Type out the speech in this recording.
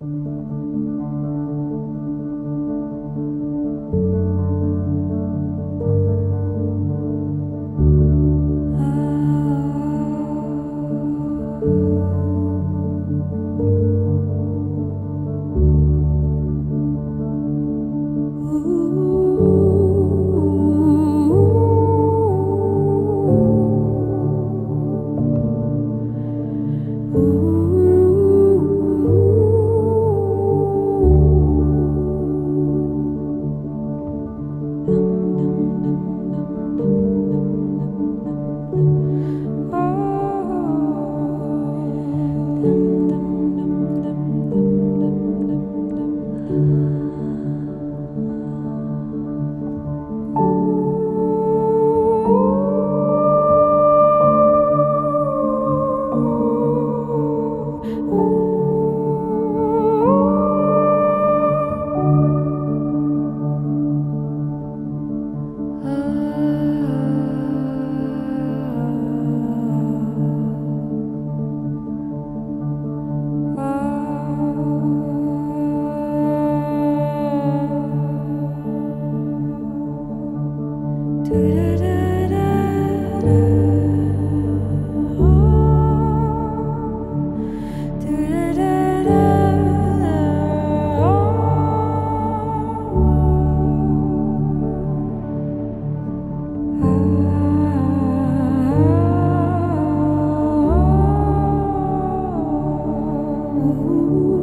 you Ooh.